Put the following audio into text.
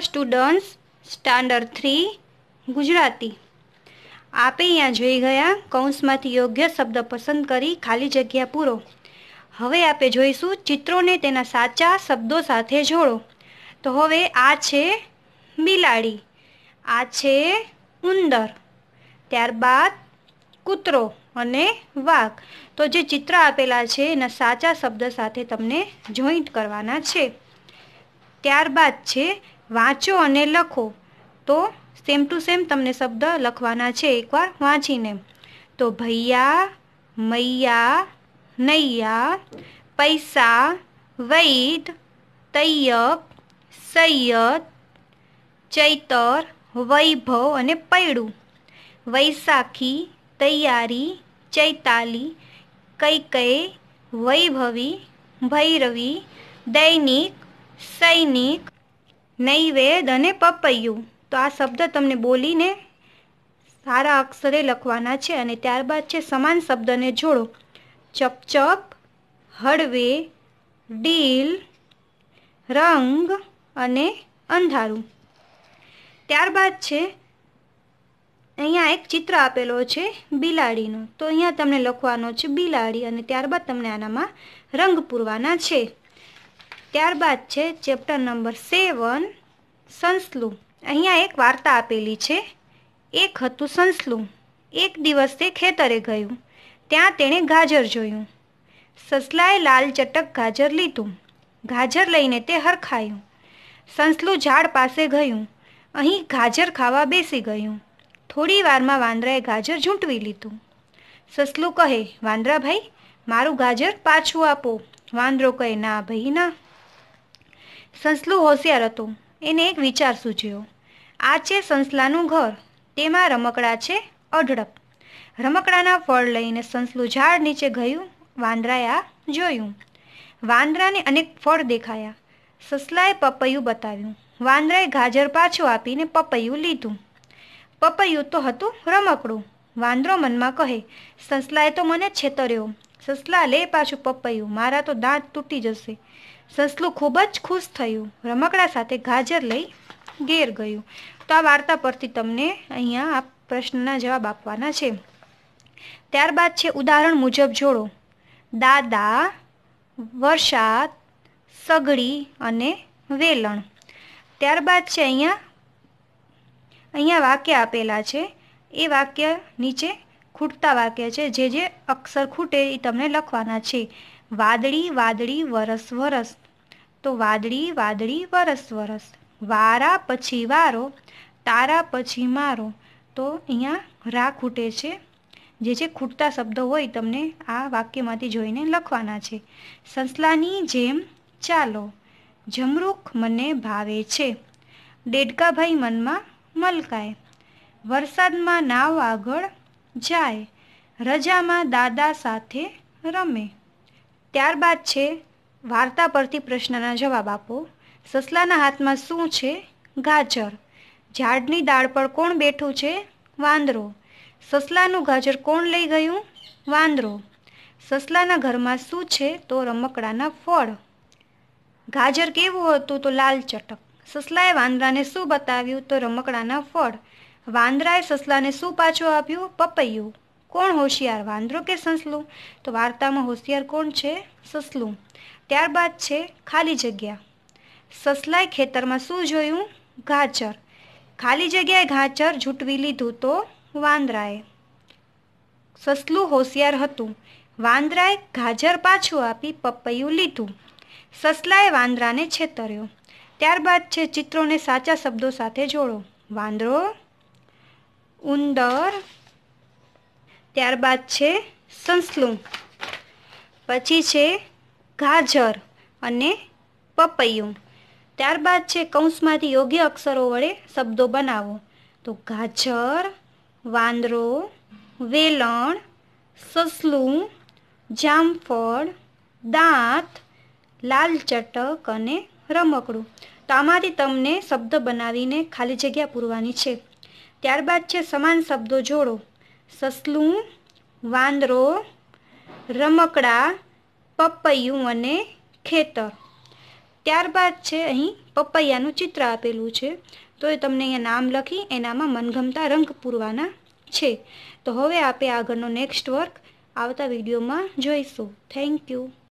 Students standard three Gujarati. આપે અહીંયા જોઈ ગયા, કૌંસમાંથી યોગ્ય શબ્દ પસંદ કરી, ખાલી જગ્યા પૂરો. હવે આપણે જોઈશું ચિત્રોને તેના સાચા શબ્દો સાથે જોડો. તો હવે આ છે બિલાડી, આ છે ઉંદર, ત્યારબાદ કૂતરો અને વાઘ. તો જે ચિત્ર આપેલા છે એના સાચા શબ્દ સાથે તમને જોઈન્ટ કરવાના છે. ત્યારબાદ છે વાંચો અને લખો. તો સેમ ટુ સેમ તમને શબ્દ લખવાના છે એકવાર વાંચીને. તો ભૈયા, મૈયા, નૈયા, પૈસા, વૈદ, તૈયબ, સૈયદ, ચૈતર, વૈભવ અને પૈડું. વૈશાખી તૈયારી, ચૈતાલી કૈકૈ વૈભવી, ભૈરવી, દૈનિક, સૈનિક નૈવેદ અને પપૈયું. તો આ શબ્દ તમને બોલીને સારા અક્ષરે લખવાના છે અને ત્યારબાદ છે સમાન શબ્દને જોડો. ચપચપ, હળવે, ડીલ, રંગ અને અંધારું. ત્યારબાદ છે અહીંયા એક ચિત્ર આપેલો છે બિલાડીનો. તો અહીંયા તમને લખવાનો છે બિલાડી અને ત્યારબાદ તમને આનામાં રંગ પૂરવાના છે. ત્યારબાદ છે ચેપ્ટર નંબર સેવન, સંસલું. અહીંયા એક વાર્તા આપેલી છે. એક હતું સંસલું. એક દિવસ તે ખેતરે ગયું. ત્યાં તેણે ગાજર જોયું. સસલાએ લાલ ચટક ગાજર લીધું. ગાજર લઈને તે હરખાયું. સંસલું ઝાડ પાસે ગયું. અહીં ગાજર ખાવા બેસી ગયું. થોડી વારમાં વાંદરાએ ગાજર ઝૂંટવી લીધું. સસલું કહે, વાંદરાભાઈ, મારું ગાજર પાછું આપો. વાંદરો કહે, ના, ભાઈ, ના. સંસલું હોશિયાર હતું. એને એક વિચાર સૂચ્યો આ છે સંસલાનું ઘર. તેમાં રમકડાં છે અઢળક. રમકડાના ફળ લઈને સંસલું ઝાડ નીચે ગયું, વાંદરાએ આ જોયું. વાંદરાને અનેક ફળ દેખાયા. સસલાએ પપૈયું બતાવ્યું. વાંદરાએ ગાજર પાછું આપીને પપૈયું લીધું. પપૈયું તો હતું રમકડું. વાંદરો મનમાં કહે, સસલાએ તો મને છેતર્યો. સસલા, લે પાછું પપૈયું. મારા તો દાંત તૂટી જશે. સસલું ખૂબ જ ખુશ થયું. રમકડા સાથે ગાજર લઈ ઘેર ગયું. તો આ વાર્તા પરથી તમને અહીંયા આ પ્રશ્નના જવાબ આપવાના છે. ત્યારબાદ છે ઉદાહરણ મુજબ જોડો. દાદા, વરસાદ, સગડી અને વેલણ. ત્યારબાદ છે અહીંયા અહીંયા વાક્ય આપેલા છે. એ વાક્ય નીચે ખૂટતા વાક્ય છે. જે જે અક્ષર ખૂટે એ તમને લખવાના છે. વાદળી વાદળી, વરસ વરસ. તો વાદળી વાદળી, વરસ વરસ. વારા પછી વારો, તારા પછી મારો. તો અહીંયા રા ખૂટે છે. જે જે ખૂટતા શબ્દો હોય તમને આ વાક્યમાંથી જોઈને લખવાના છે. સંસલાની જેમ ચાલો. જમરૂખ મને ભાવે છે. ડેડકાભાઈ મનમાં મલકાય. વરસાદમાં નાવ આગળ જાય. રજામાં દાદા સાથે રમે. ત્યારબાદ છે, વાર્તા પરથી પ્રશ્નના જવાબ આપો. સસલાના હાથમાં શું છે? ગાજર. ઝાડની ડાળ પર કોણ બેઠું છે? વાંદરો. સસલાનું ગાજર કોણ લઈ ગયું? વાંદરો. સસલાના ઘરમાં શું છે? તો રમકડાના ફળ. ગાજર કેવું હતું? તો લાલ ચટક. સસલાએ વાંદરાને શું બતાવ્યું? તો રમકડાના ફળ. વાંદરાએ સસલાને શું પાછું આપ્યું? પપૈયું. કોણ હોશિયાર? વાંદરો કે સસલું? તો વાર્તામાં હોશિયાર કોણ છે? સસલું. ત્યારબાદ છે ખાલી જગ્યા. સસલાએ ખેતરમાં શું જોયું? ઘાચર ખાલી જગ્યાએ ઘાચર ઝૂંટવી લીધું તો વાંદરાએ. સસલું હોશિયાર હતું. વાંદરાએ ગાજર પાછું આપી પપૈયું લીધું. સસલાએ વાંદરાને છેતર્યો. ત્યારબાદ છે ચિત્રોને સાચા શબ્દો સાથે જોડો. વાંદરો, ઉંદર ત્યારબાદ છે સંસલું. પછી છે ગાજર અને પપૈયું. ત્યારબાદ છે કૌંસમાંથી યોગ્ય અક્ષરો વડે શબ્દો બનાવો. તો ગાજર, વાંદરો, વેલણ, સસલું, જામફળ, દાંત, લાલ ચટક અને રમકડું. તો આમાંથી તમને શબ્દ બનાવીને ખાલી જગ્યા પૂરવાની છે. ત્યારબાદ છે સમાન શબ્દો જોડો. સસલું, વાંદરો, રમકડા, પપૈયું અને ખેતર. ત્યારબાદ છે અહીં પપૈયાનું ચિત્ર આપેલું છે. તો એ તમને અહીંયા નામ લખી એનામાં મનગમતા રંગ પૂરવાના છે. તો હવે આપણે આગળનો નેક્સ્ટ વર્ક આવતા વિડીયોમાં જોઈશું. Thank you